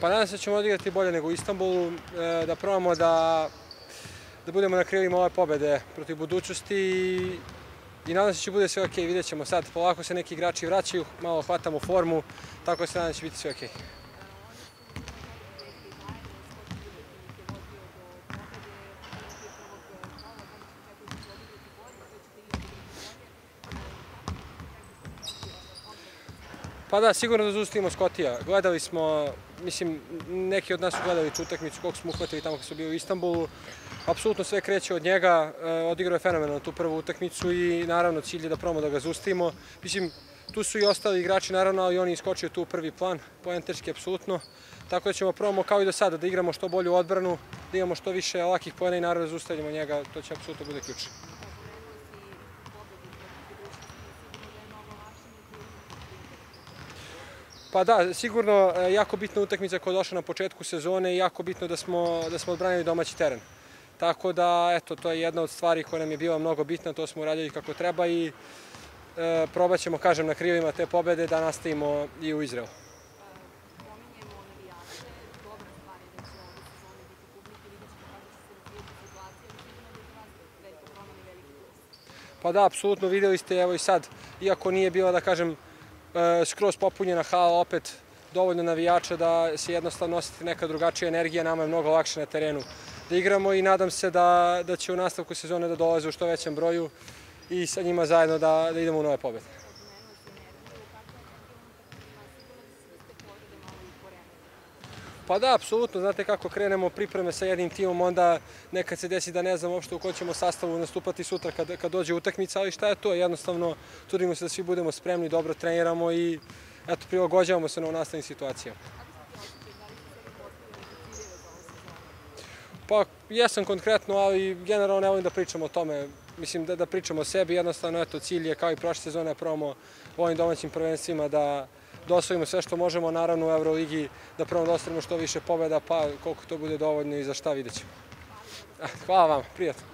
pa nadam se da ćemo odigrati bolje nego u Istanbulu, e, da probamo da, da budemo na krilima ove pobede protiv budućnosti i, i nadam se da će bude sve ok, vidjet ćemo sad, polako se neki igrači vraćaju, malo hvatamo formu, tako da se nadam da će biti sve ok. Pa da, sigurno da zaustavimo Skotija. Gledali smo, mislim, neki od nas su gledali utakmicu, koliko smo uhvatili tamo kad su bili u Istanbulu. Apsolutno sve kreće od njega, e, odigrao je fenomenalno tu prvu utakmicu i naravno cilj je da probamo da ga zaustavimo. Mislim, tu su i ostali igrači naravno, ali on je iskočio tu u prvi plan, poenterski apsolutno. Tako da ćemo probamo kao i do sada da igramo što bolju odbranu, da imamo što više lakih poena i naravno da njega, to će apsolutno bude ključ. Pa da, sigurno e, jako bitna utakmica koja je došla na početku sezone i jako bitno da smo, da smo odbranili domaći teren. Tako da, eto, to je jedna od stvari koja nam je bila mnogo bitna, to smo uradili kako treba i e, probat ćemo, kažem, na krilima te pobede da nastavimo i u Izraelu. Pa da, apsolutno videli ste, evo i sad, iako nije bila, da kažem, skroz popunjena hala, opet dovoljno navijača da se jednostavno osjeti neka drugačija energija, nama je mnogo lakše na terenu da igramo i nadam se da, da će u nastavku sezone da dolaze u što većem broju i sa njima zajedno da, da idemo u nove pobede. Pa da, apsolutno, znate kako krenemo pripreme sa jednim timom, onda nekad se desi da ne znam uopšte u kojoj ćemo sastavu nastupati sutra kad, kad dođe utakmica, ali šta je to, jednostavno trudimo se da svi budemo spremni, dobro treniramo i eto, prilagođavamo se na nastavnim situacijama. Pa jesam konkretno, ali generalno ne volim da pričam o tome. Mislim da, da pričamo o sebi, jednostavno eto, cilj je kao i prošle sezone probamo u ovim domaćim prvenstvima da, da osvojimo sve što možemo, naravno u Euroligi, da probamo da što više pobeda, pa koliko to bude dovoljno i za šta vidjet ćemo. Hvala vam, prijatno.